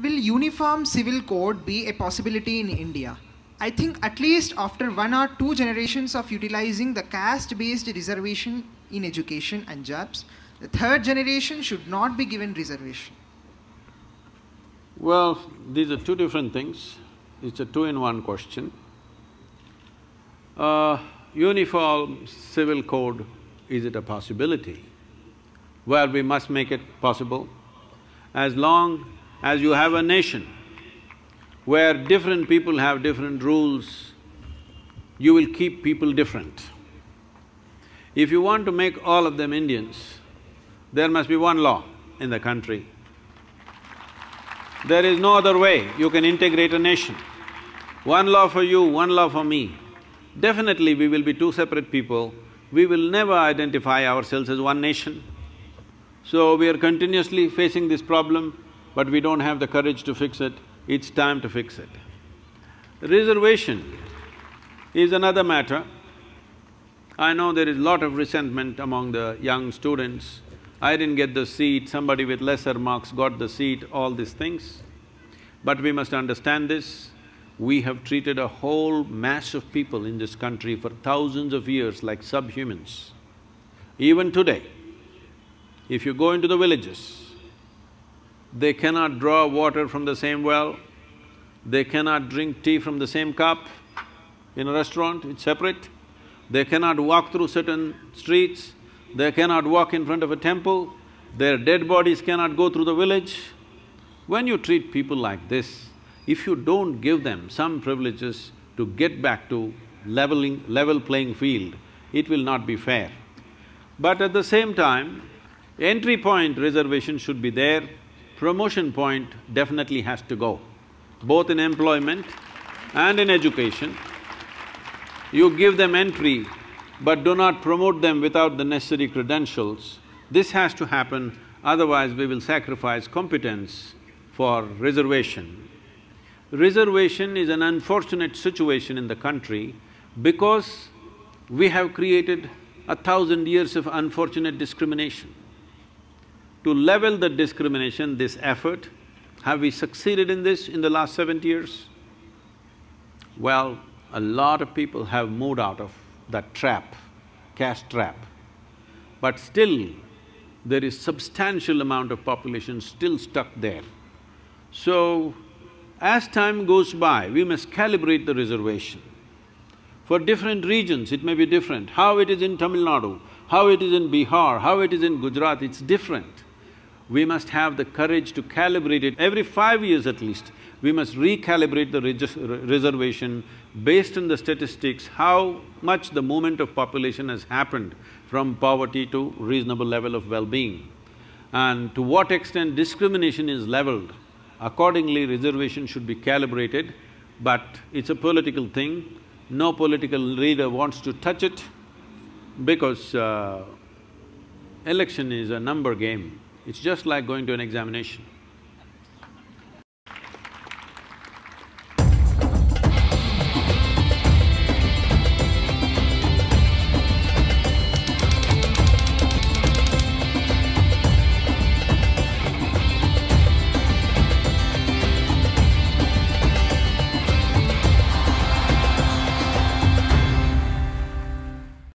Will uniform civil code be a possibility in India? I think at least after one or two generations of utilizing the caste-based reservation in education and jobs, the third generation should not be given reservation. Well, these are two different things. It's a two-in-one question. Uh, uniform civil code, is it a possibility? Well, we must make it possible. As long as you have a nation where different people have different rules, you will keep people different. If you want to make all of them Indians, there must be one law in the country. There is no other way you can integrate a nation. One law for you, one law for me. Definitely we will be two separate people, we will never identify ourselves as one nation. So we are continuously facing this problem, but we don't have the courage to fix it, it's time to fix it. Reservation is another matter. I know there is a lot of resentment among the young students. I didn't get the seat, somebody with lesser marks got the seat, all these things. But we must understand this, we have treated a whole mass of people in this country for thousands of years like subhumans. Even today, if you go into the villages, they cannot draw water from the same well, they cannot drink tea from the same cup in a restaurant, it's separate. They cannot walk through certain streets, they cannot walk in front of a temple, their dead bodies cannot go through the village. When you treat people like this, if you don't give them some privileges to get back to leveling… level playing field, it will not be fair. But at the same time, entry point reservation should be there, promotion point definitely has to go, both in employment and in education. You give them entry, but do not promote them without the necessary credentials. This has to happen, otherwise we will sacrifice competence for reservation. Reservation is an unfortunate situation in the country because we have created a thousand years of unfortunate discrimination. To level the discrimination, this effort, have we succeeded in this in the last seventy years? Well, a lot of people have moved out of that trap, caste trap. But still, there is substantial amount of population still stuck there. So, as time goes by, we must calibrate the reservation. For different regions, it may be different. How it is in Tamil Nadu, how it is in Bihar, how it is in Gujarat, it's different. We must have the courage to calibrate it. Every five years at least, we must recalibrate the reservation based on the statistics, how much the movement of population has happened from poverty to reasonable level of well-being, and to what extent discrimination is leveled Accordingly, reservation should be calibrated, but it's a political thing. No political leader wants to touch it because uh, election is a number game. It's just like going to an examination.